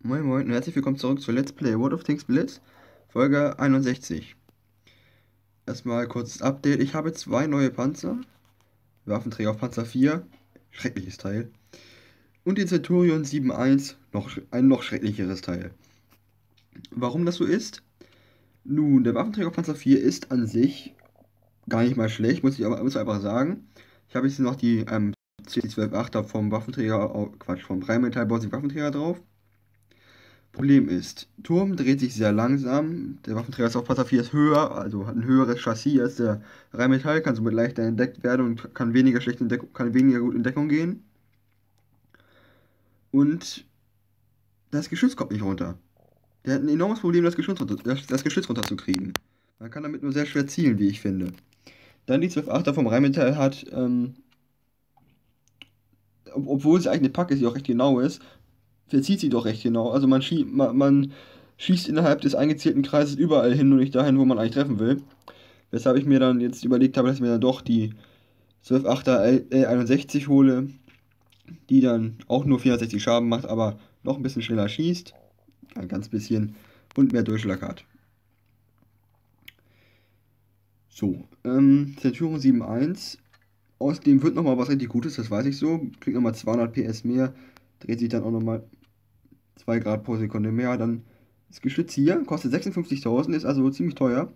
Moin Moin und herzlich willkommen zurück zu Let's Play World of Tanks Blitz, Folge 61. Erstmal kurzes Update. Ich habe zwei neue Panzer. Waffenträger auf Panzer 4, schreckliches Teil. Und den Centurion 7.1, noch, ein noch schrecklicheres Teil. Warum das so ist? Nun, der Waffenträger auf Panzer 4 ist an sich gar nicht mal schlecht, muss ich aber muss einfach sagen. Ich habe jetzt noch die ähm, C12-8er vom Waffenträger, Quatsch, vom Dreimetall-Bossing Waffenträger drauf. Problem ist, Turm dreht sich sehr langsam. Der Waffenträger ist auf Panzer 4 ist höher, also hat ein höheres Chassis als der Rheinmetall, kann somit leichter entdeckt werden und kann weniger schlecht in Deckung, kann weniger gut in Deckung gehen. Und das Geschütz kommt nicht runter. Der hat ein enormes Problem, das Geschütz, runter, das, das Geschütz runterzukriegen. Man kann damit nur sehr schwer zielen, wie ich finde. Dann die 12.8er vom Rheinmetall hat, ähm, obwohl sie eigentlich eine Pack ist, die auch recht genau ist, verzieht sie doch recht genau. Also man, schie man, man schießt innerhalb des eingezählten Kreises überall hin, nur nicht dahin, wo man eigentlich treffen will. Weshalb ich mir dann jetzt überlegt habe, dass ich mir dann doch die 12.8er L61 hole, die dann auch nur 460 Schaden macht, aber noch ein bisschen schneller schießt. Ein ganz bisschen und mehr Durchschlag hat. So, ähm, Centurion 7.1. Aus dem wird nochmal was richtig Gutes, das weiß ich so. Kriegt nochmal 200 PS mehr, dreht sich dann auch nochmal 2 Grad pro Sekunde mehr. Dann das Geschütz hier kostet 56.000, ist also ziemlich teuer.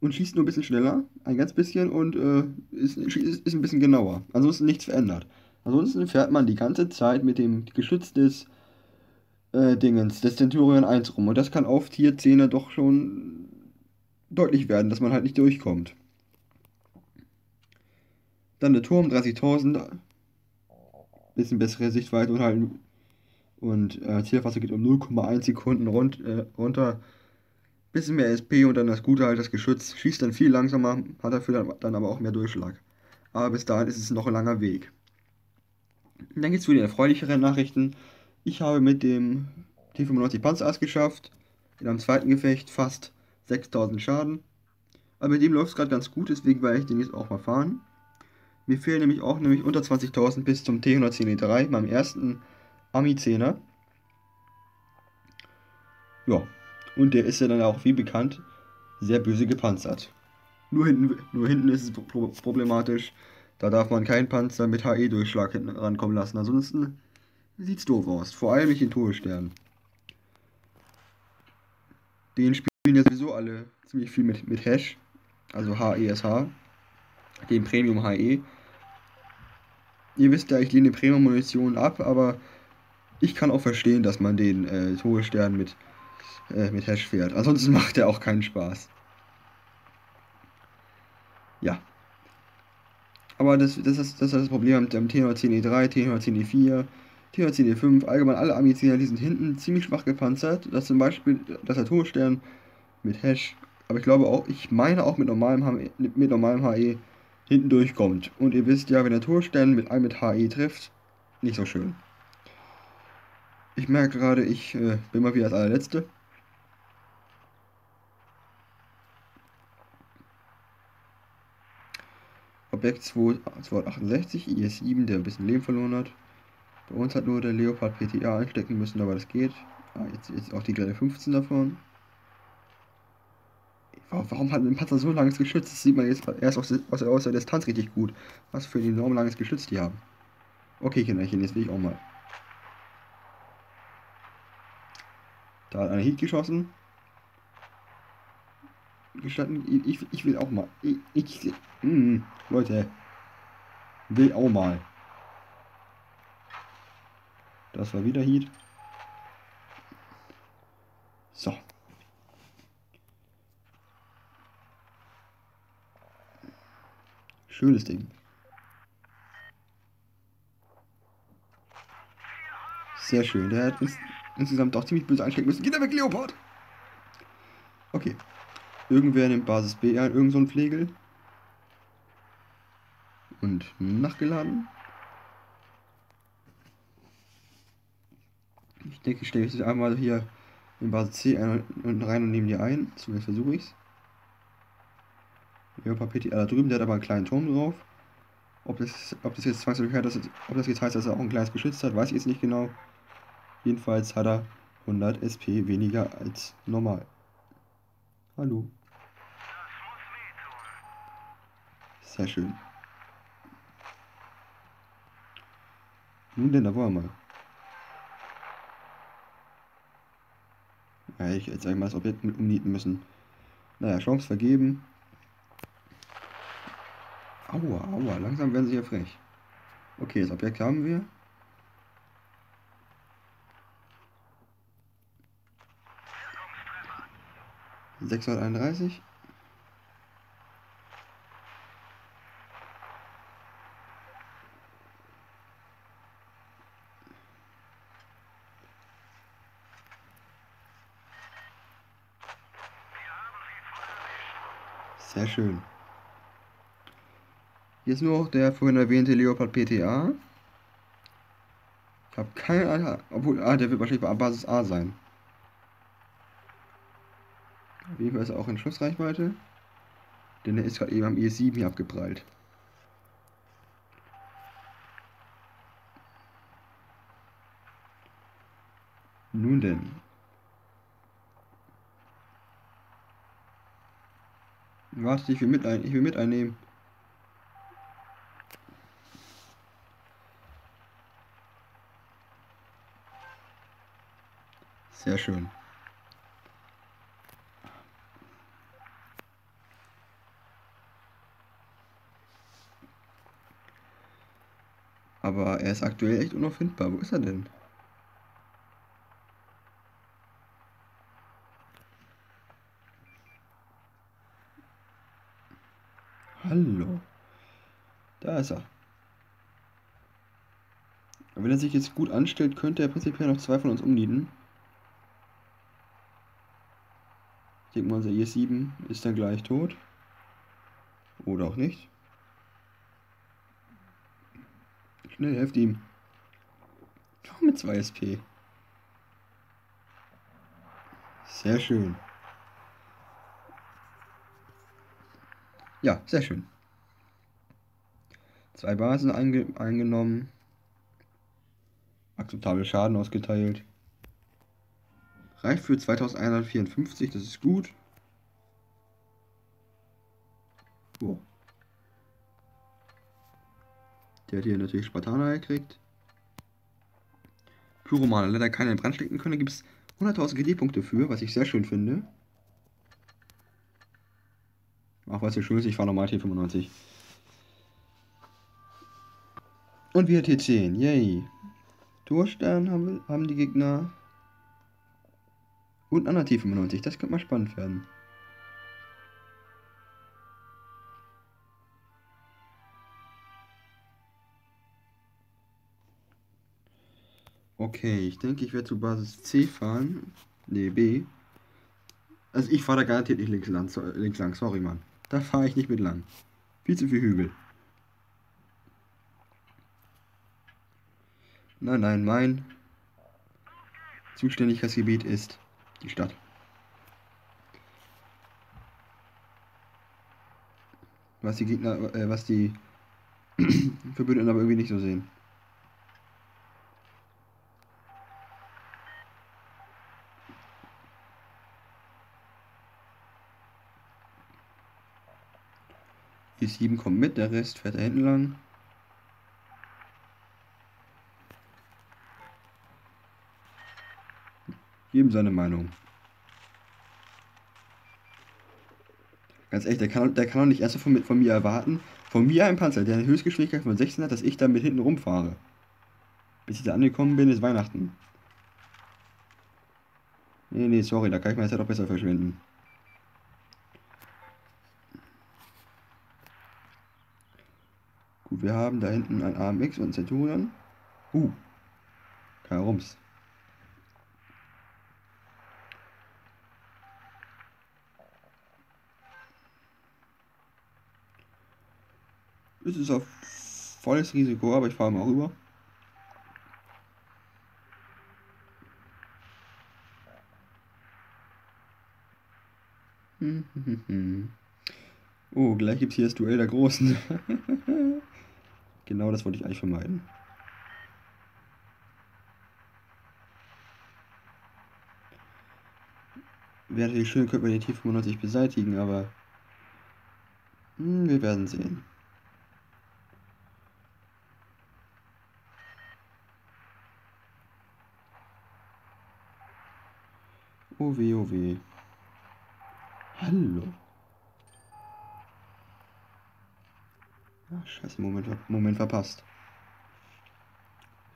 Und schießt nur ein bisschen schneller, ein ganz bisschen und äh, ist, ist, ist ein bisschen genauer. Ansonsten nichts verändert. Ansonsten fährt man die ganze Zeit mit dem Geschütz des äh, Dingens, des Centurion 1 rum. Und das kann auf Tier 10 doch schon deutlich werden, dass man halt nicht durchkommt. Dann der Turm 30.000, bisschen bessere Sichtweite und halt und äh, Zielfassung geht um 0,1 Sekunden rund, äh, runter. Bisschen mehr SP und dann das Gute halt, das Geschütz schießt dann viel langsamer, hat dafür dann, dann aber auch mehr Durchschlag. Aber bis dahin ist es noch ein langer Weg. Und dann geht es zu den erfreulicheren Nachrichten. Ich habe mit dem T95 Panzer Ass geschafft. In einem zweiten Gefecht fast 6000 Schaden. Aber mit dem läuft es gerade ganz gut, deswegen werde ich den jetzt auch mal fahren. Mir fehlen nämlich auch nämlich unter 20.000 bis zum T110E3, meinem ersten Ami 10er. Ja, und der ist ja dann auch, wie bekannt, sehr böse gepanzert. Nur hinten, nur hinten ist es problematisch. Da darf man keinen Panzer mit HE-Durchschlag hinten rankommen lassen. Ansonsten sieht es doof aus. Vor allem nicht in Todessternen. Den spielen ja sowieso alle ziemlich viel mit, mit Hash. Also HESH. Den Premium HE. Ihr wisst ja, ich lehne Premium-Munition ab, aber ich kann auch verstehen, dass man den äh, Todesstern mit, äh, mit Hash fährt. Ansonsten macht er auch keinen Spaß. Ja. Aber das, das, ist, das ist das Problem mit dem T110E3, T110E4, T110E5, allgemein alle Amiziner, die sind hinten ziemlich schwach gepanzert. Das zum Beispiel das Atomstern mit Hash, aber ich glaube auch, ich meine auch mit normalem, mit normalem HE hinten durchkommt. Und ihr wisst ja, wenn der Torstern mit einem mit HE trifft, nicht so schön. Ich merke gerade, ich äh, bin mal wieder als allerletzte. Objekt 268, IS-7, der ein bisschen Leben verloren hat. Bei uns hat nur der Leopard PTA einstecken müssen, aber das geht. Ah, jetzt ist auch die Grelle 15 davon. Warum hat ein Panzer so langes Geschütz? Das sieht man jetzt erst aus, aus, aus der Distanz richtig gut. Was für ein enorm langes Geschütz die haben. Okay, Kinderchen, jetzt will ich auch mal. Da hat einer Heat geschossen. Gestatten, ich, ich will auch mal. Ich, ich mh, hm, Leute. Will auch mal. Das war wieder Heat. So. Schönes Ding. Sehr schön. Der hat ins, insgesamt auch ziemlich böse einstecken müssen. Geht er weg, Leopard! Okay. Irgendwer nimmt Basis B ein, irgend so ein Pflegel. Und nachgeladen. Ich denke, ich stelle jetzt einmal hier in Basis C rein und nehme die ein. Zumindest versuche ich es. Leopard PTR da drüben, der hat aber einen kleinen Turm drauf. Ob das, ob das jetzt zwangsläufig heißt, dass er auch ein kleines Geschütz hat, weiß ich jetzt nicht genau. Jedenfalls hat er 100 SP weniger als normal. Hallo. Sehr schön. Nun denn, da wollen wir mal. Ja, ich jetzt einmal das Objekt mit umnieten müssen. Naja, Chance vergeben. Aua, aua, langsam werden sie ja frech. Okay, das Objekt haben wir. Sechshunderteinunddreißig. Sehr schön. Hier ist nur noch der vorhin erwähnte Leopard PTA. Ich habe keine Ahnung, obwohl, ah, der wird wahrscheinlich bei Basis A sein. Fall ist er auch in Schussreichweite. Denn er ist gerade eben am E7 hier abgeprallt. Nun denn. Warte, ich will mit ein, ich will mit einnehmen. Sehr schön. Aber er ist aktuell echt unauffindbar. Wo ist er denn? Hallo. Da ist er. wenn er sich jetzt gut anstellt, könnte er prinzipiell noch zwei von uns umnieten. Ich denke mal, unser E7 ist dann gleich tot. Oder auch nicht. Schnell, helft ihm. Auch mit 2 SP. Sehr schön. Ja, sehr schön. Zwei Basen einge eingenommen. Akzeptabel Schaden ausgeteilt. Reicht für 2154, das ist gut. Oh. Der hat hier natürlich Spartaner gekriegt. Pyromane, leider keine in Brand stecken können. Da gibt es 100.000 GD-Punkte für, was ich sehr schön finde. Ach, was ist schön ist, ich fahre normal T95. Und wir T10, yay. Torstern haben, haben die Gegner. Und der T95, das könnte mal spannend werden. Okay, ich denke, ich werde zu Basis C fahren. Ne, B. Also ich fahre da garantiert nicht links lang, links lang sorry, Mann. Da fahre ich nicht mit lang. Viel zu viel Hügel. Nein, nein, mein Zuständigkeitsgebiet ist die Stadt. Was die Gegner, äh, was die Verbündeten aber irgendwie nicht so sehen. Die 7 kommt mit, der Rest fährt da hinten lang. Jedem seine Meinung. Ganz ehrlich, der kann, der kann doch nicht erst von, von mir erwarten, von mir ein Panzer, der eine Höchstgeschwindigkeit von 16 hat, dass ich damit hinten rumfahre. Bis ich da angekommen bin, ist Weihnachten. Nee, nee, sorry, da kann ich meine Zeit auch besser verschwenden. Wir haben da hinten ein AMX und ein Centurion. Uh, kein Rums. Es ist auf volles Risiko, aber ich fahre mal rüber. Oh, gleich gibt es hier das Duell der Großen. Genau das wollte ich eigentlich vermeiden. Wäre natürlich schön, könnte man den T95 beseitigen, aber hm, wir werden sehen. Oh weh, oh weh. Hallo. Scheiße, Moment, Moment verpasst.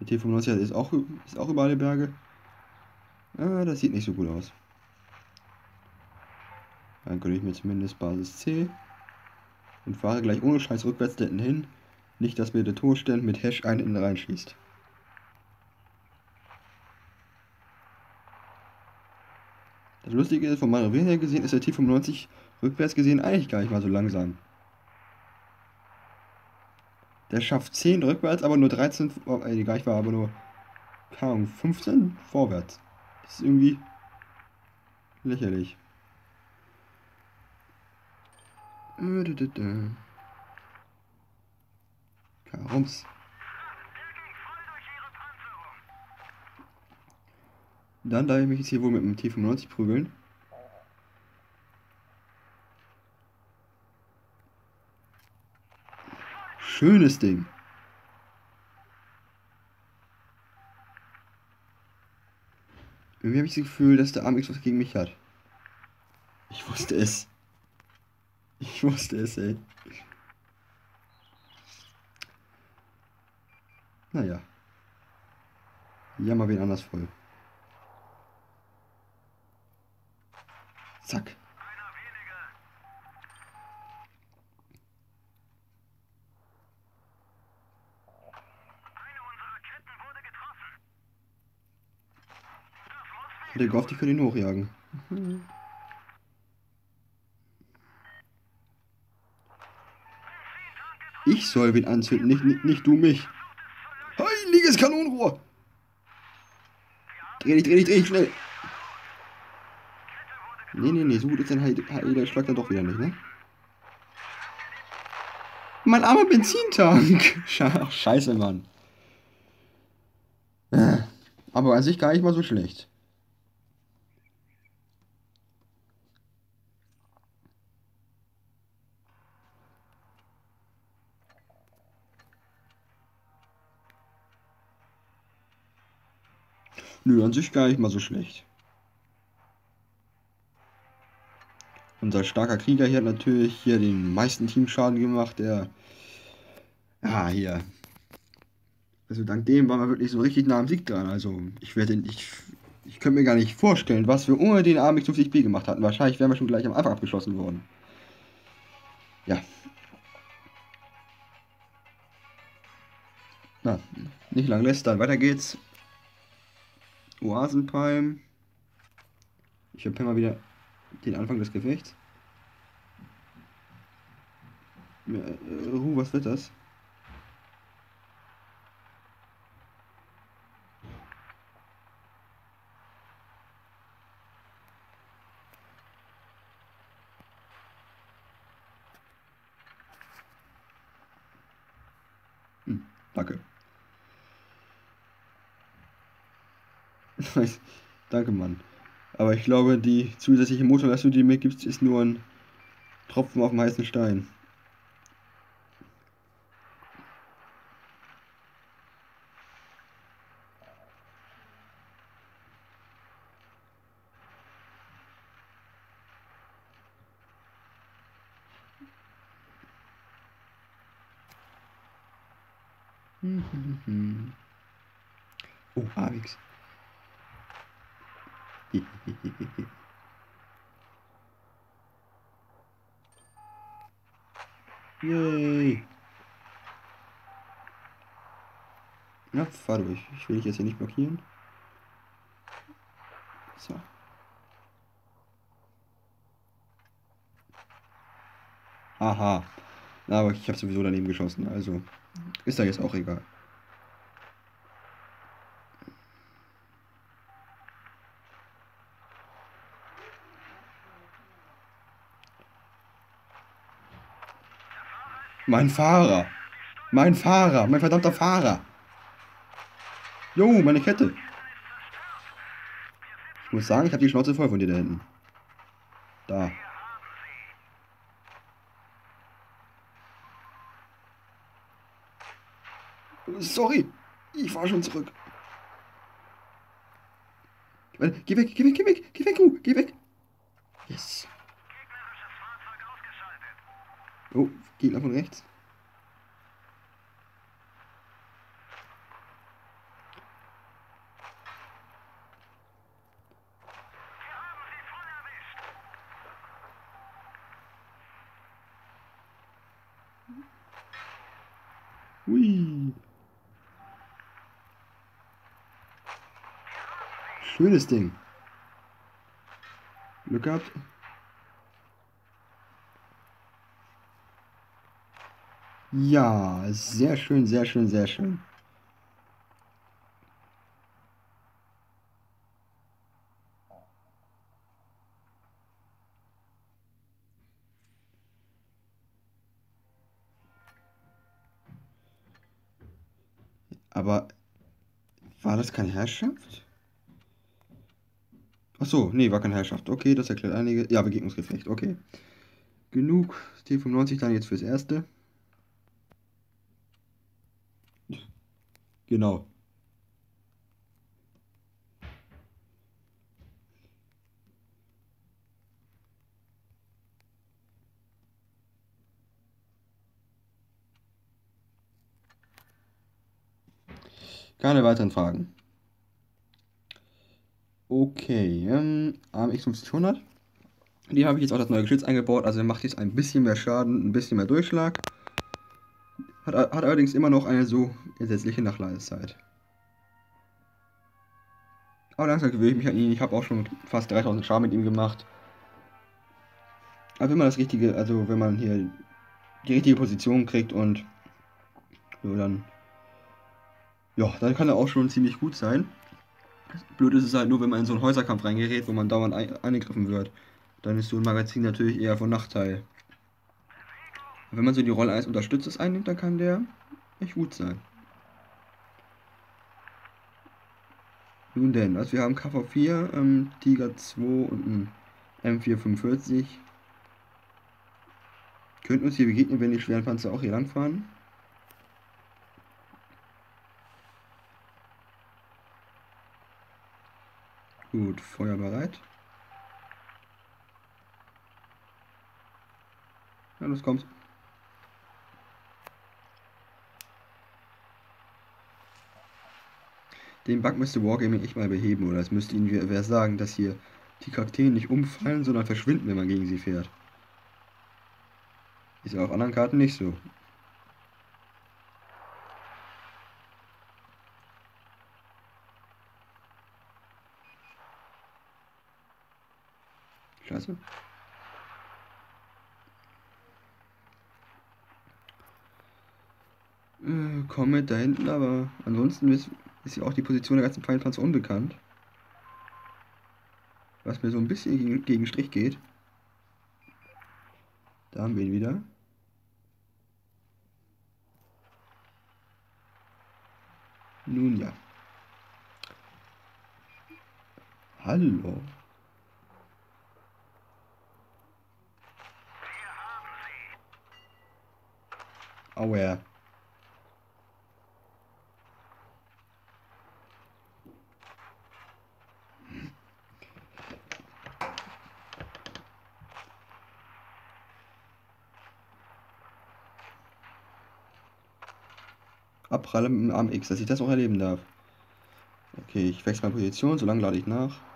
Der T95 ist auch, ist auch über alle Berge. Ah, das sieht nicht so gut aus. Dann gönne ich mir zumindest Basis C. Und fahre gleich ohne Scheiß rückwärts hinten hin. Nicht, dass mir der Torstand mit Hash einen innen reinschießt. Das Lustige ist, von meiner her gesehen ist der T95 rückwärts gesehen eigentlich gar nicht mal so langsam. Der schafft 10 rückwärts, aber nur 13, oh, äh, egal, ich war aber nur, keine Ahnung, 15 vorwärts. Das ist irgendwie lächerlich. Karums. Dann darf ich mich jetzt hier wohl mit dem T95 prügeln. Schönes Ding. Irgendwie habe ich das Gefühl, dass der Amix was gegen mich hat. Ich wusste es. Ich wusste es, ey. Naja. Jammer wen anders voll. Zack. Hätte gehofft, ich könnte ihn hochjagen. Ich soll wen anzünden, nicht, nicht, nicht du mich. Heiliges Kanonenrohr! Dreh dich, dreh dich, dreh dich, schnell! Nee, nee, nee, so gut ist dein HE-Schlag dann doch wieder nicht, ne? Mein armer Benzintank! Scheiße, Mann. Äh, aber an sich gar nicht mal so schlecht. Nö, an sich gar nicht mal so schlecht. Unser starker Krieger hier hat natürlich hier den meisten Teamschaden gemacht, der... Ja, hier. Also dank dem waren wir wirklich so richtig nah am Sieg dran. Also ich werde ich, ich könnte mir gar nicht vorstellen, was wir ohne den AMX 50B gemacht hatten. Wahrscheinlich wären wir schon gleich am Anfang abgeschlossen worden. Ja. Na, nicht lang lästern. Weiter geht's. Oasenpalm. Ich habe mal wieder den Anfang des Gefechts. Ja, äh, uh, was wird das? Hm, danke. danke, Mann. Aber ich glaube, die zusätzliche Motorleistung, die mir gibt, ist nur ein Tropfen auf dem heißen Stein. oh, Avix. Yay. Ja, fahr durch. Ich will dich jetzt hier nicht blockieren. So. Aha. Aber ich habe sowieso daneben geschossen, also ist da jetzt auch egal. Mein Fahrer. Mein Fahrer. Mein verdammter Fahrer. Jo, meine Kette. Ich muss sagen, ich habe die Schnauze voll von dir da hinten. Da. Sorry, ich war schon zurück. Geh weg, geh weg, geh weg, geh weg, geh weg. Yes. Oh, Gegner von rechts. Hui. Schönes Ding. Glück gehabt. Ja, sehr schön, sehr schön, sehr schön. Aber war das keine Herrschaft? Achso, nee, war keine Herrschaft. Okay, das erklärt einige. Ja, Begegnungsgefecht, okay. Genug T95 dann jetzt fürs Erste. Genau. Keine weiteren Fragen. Okay, ähm, AMX 5000. Die habe ich jetzt auch das neue Geschütz eingebaut, also macht jetzt ein bisschen mehr Schaden, ein bisschen mehr Durchschlag. Hat, hat allerdings immer noch eine so ersetzliche Nachladezeit. Aber langsam gewöhne ich mich an ihn. Ich habe auch schon fast 3000 Schaden mit ihm gemacht. Aber wenn man das richtige, also wenn man hier die richtige Position kriegt und so dann, ja, dann kann er auch schon ziemlich gut sein. Blöd ist es halt nur, wenn man in so einen Häuserkampf reingerät, wo man dauernd angegriffen wird. Dann ist so ein Magazin natürlich eher von Nachteil. Wenn man so die Rolle eines Unterstützers einnimmt, dann kann der echt gut sein. Nun denn, also wir haben KV4, ähm, Tiger 2 und ein M445. Könnten uns hier begegnen, wenn die schweren Panzer auch hier langfahren. Gut, Feuer bereit. Ja, los kommt. Den Bug müsste Wargaming echt mal beheben, oder es müsste ihnen wer sagen, dass hier die Kakteen nicht umfallen, sondern verschwinden, wenn man gegen sie fährt. Ist ja auf anderen Karten nicht so. Scheiße. Äh, Comet da hinten, aber ansonsten ist, ist ja auch die Position der ganzen Feindpanzer unbekannt. Was mir so ein bisschen gegen, gegen Strich geht. Da haben wir ihn wieder. Nun ja. Hallo. Aua. Dem Arm X, dass ich das auch erleben darf. Okay, ich wechsle meine Position, solange lade ich nach.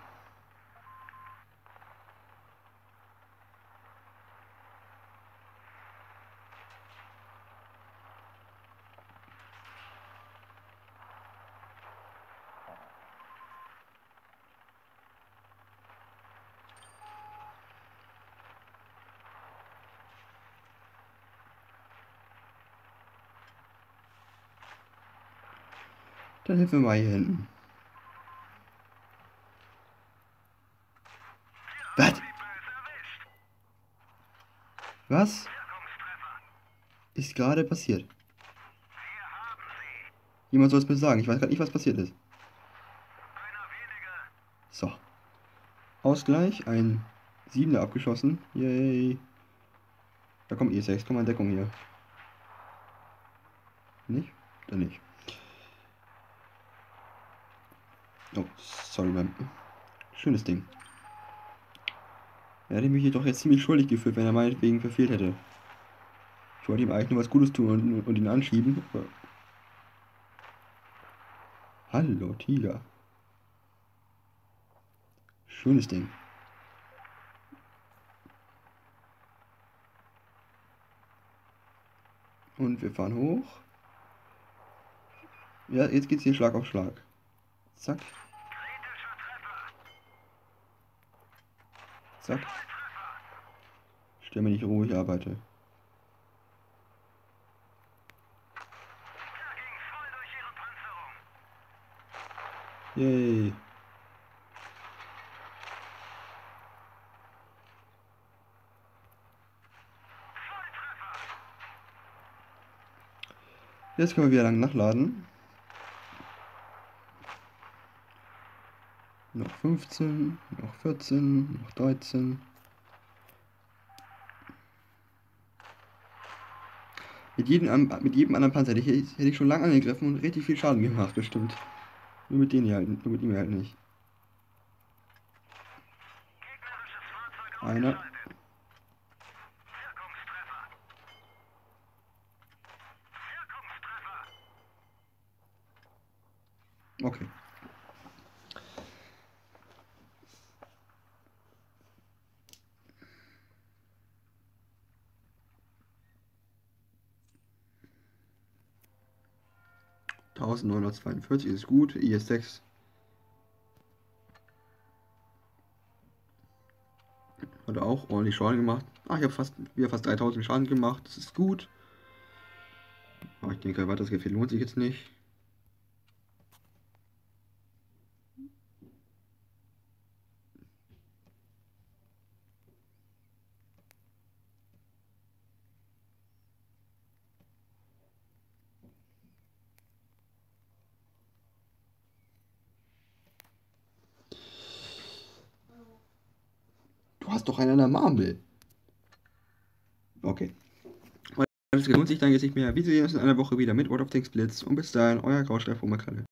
Dann helfen wir mal hier hinten. Was? Was? Ist gerade passiert. Jemand soll es mir sagen. Ich weiß gerade nicht, was passiert ist. So. Ausgleich. Ein Siebener abgeschossen. Yay. Da kommt E6. Komm mal in Deckung hier. Nicht? Dann nicht. Oh, sorry, man. Schönes Ding. Er hätte mich jedoch jetzt ziemlich schuldig gefühlt, wenn er meinetwegen verfehlt hätte. Ich wollte ihm eigentlich nur was Gutes tun und, und ihn anschieben. Hallo, Tiger. Schönes Ding. Und wir fahren hoch. Ja, jetzt geht's hier Schlag auf Schlag. Zack. Zack. Stell mir nicht ruhig, arbeite. Yay. Jetzt können wir wieder lang nachladen. Noch 15, noch 14, noch 13. Mit jedem, mit jedem anderen Panzer hätte ich, hätte ich schon lange angegriffen und richtig viel Schaden gemacht, bestimmt. Nur mit denen halt, nur mit ihm halt nicht. Einer. 1942 ist gut, IS-6 hat er auch ordentlich Schaden gemacht. Ach, ich habe fast, wieder fast 3000 Schaden gemacht, das ist gut. Aber ich denke, weiteres Gefehl lohnt sich jetzt nicht. Doch einen an der Marmel. Okay. Das lohnt sich dann jetzt nicht mehr. Wir sehen in einer Woche wieder mit World of Tanks Blitz. Und bis dahin, euer Grausteif Omerkralle.